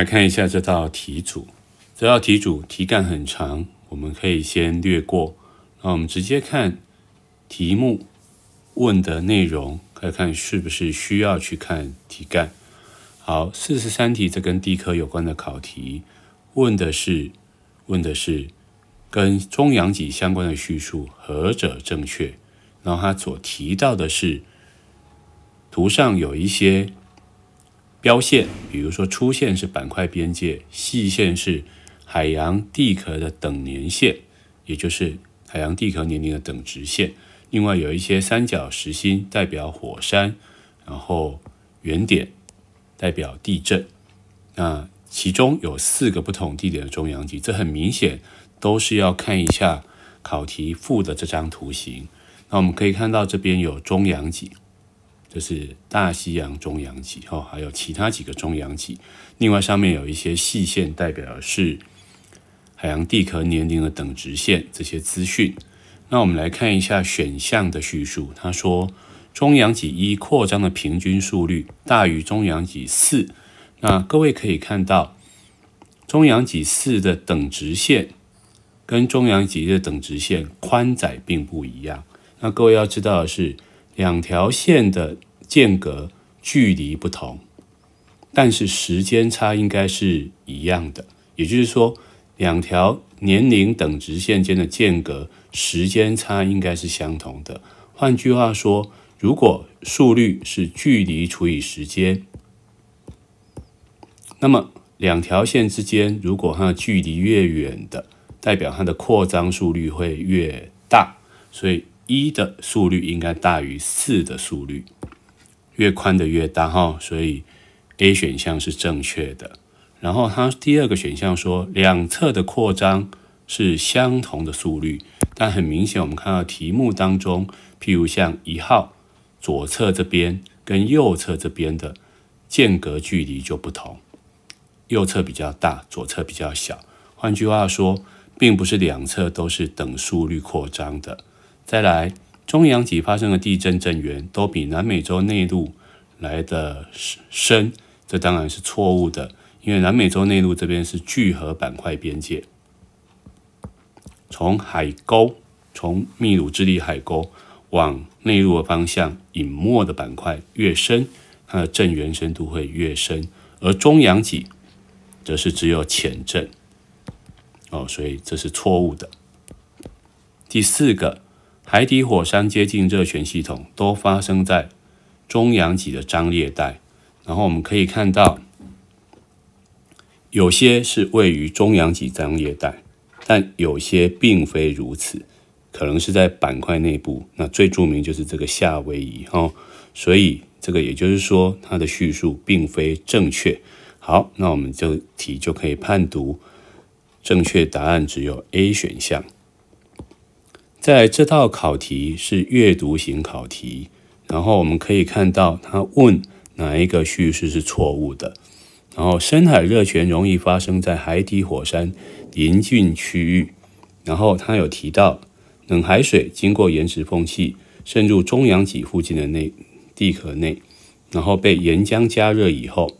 来看一下这道题组，这道题组题干很长，我们可以先略过。那我们直接看题目问的内容，看看是不是需要去看题干。好，四十三题，这跟地科有关的考题，问的是问的是跟中阳脊相关的叙述，何者正确？然后他所提到的是图上有一些标线，比如说粗线是板块边界，细线是海洋地壳的等年线，也就是海洋地壳年龄的等值线。另外有一些三角实心代表火山，然后圆点代表地震。那其中有四个不同地点的中央脊，这很明显都是要看一下考题附的这张图形。那我们可以看到这边有中央脊，这是大西洋中央脊哦，还有其他几个中央脊。另外上面有一些细线，代表的是海洋地壳年龄的等值线这些资讯。那我们来看一下选项的叙述。他说，中阳脊一扩张的平均速率大于中阳脊四。那各位可以看到，中阳脊四的等值线跟中阳脊的等值线宽窄并不一样。那各位要知道的是，两条线的间隔距离不同，但是时间差应该是一样的。也就是说，两条年龄等值线间的间隔。时间差应该是相同的。换句话说，如果速率是距离除以时间，那么两条线之间如果它的距离越远的，代表它的扩张速率会越大。所以一的速率应该大于四的速率，越宽的越大哈。所以 A 选项是正确的。然后它第二个选项说，两侧的扩张是相同的速率。但很明显，我们看到题目当中，譬如像一号左侧这边跟右侧这边的间隔距离就不同，右侧比较大，左侧比较小。换句话说，并不是两侧都是等速率扩张的。再来，中阳脊发生的地震震源都比南美洲内陆来的深，这当然是错误的，因为南美洲内陆这边是聚合板块边界。从海沟，从秘鲁智利海沟往内陆的方向，隐没的板块越深，它的震源深度会越深。而中阳脊则是只有浅震，哦，所以这是错误的。第四个，海底火山接近热泉系统都发生在中阳脊的张裂带，然后我们可以看到，有些是位于中阳脊张裂带。但有些并非如此，可能是在板块内部。那最著名就是这个夏威夷哦，所以这个也就是说，它的叙述并非正确。好，那我们这题就可以判读正确答案只有 A 选项。在这道考题是阅读型考题，然后我们可以看到他问哪一个叙事是错误的。然后深海热泉容易发生在海底火山。临近区域，然后他有提到冷海水经过岩石缝隙渗入中阳脊附近的内地壳内，然后被岩浆加热以后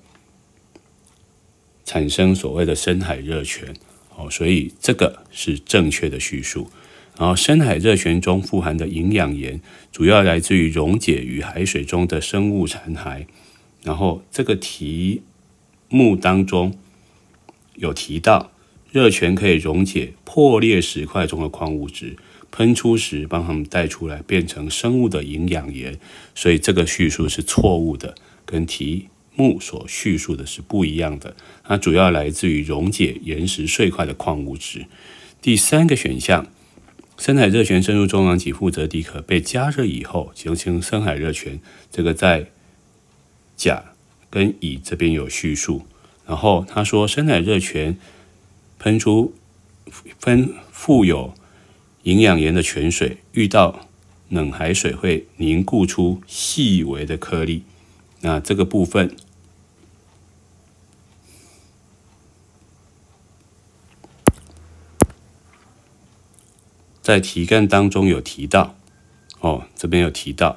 产生所谓的深海热泉。哦，所以这个是正确的叙述。然后深海热泉中富含的营养盐主要来自于溶解于海水中的生物残骸。然后这个题目当中有提到。热泉可以溶解破裂石块中的矿物质，喷出时帮它们带出来，变成生物的营养盐。所以这个叙述是错误的，跟题目所叙述的是不一样的。它主要来自于溶解岩石碎块的矿物质。第三个选项，深海热泉深入中央脊负责地壳，被加热以后形成深海热泉。这个在甲跟乙这边有叙述。然后他说深海热泉。喷出分富有营养盐的泉水，遇到冷海水会凝固出细微的颗粒。那这个部分在题干当中有提到，哦，这边有提到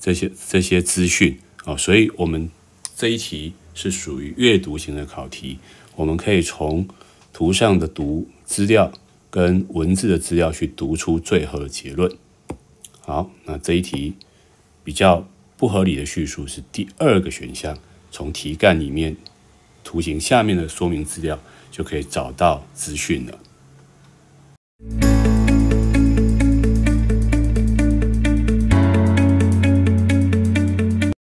这些这些资讯哦，所以我们这一题是属于阅读型的考题，我们可以从图上的读资料跟文字的资料去读出最后的结论。好，那这一题比较不合理的叙述是第二个选项，从题干里面图形下面的说明资料就可以找到资讯了。